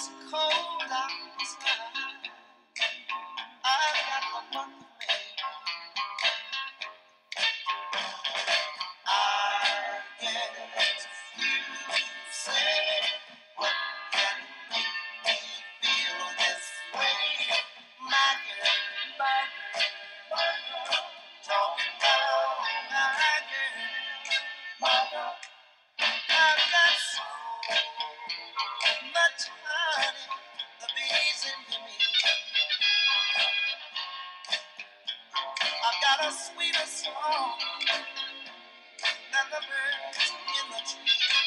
It's cold out. I've got my money. sweeter song than the birds in the trees.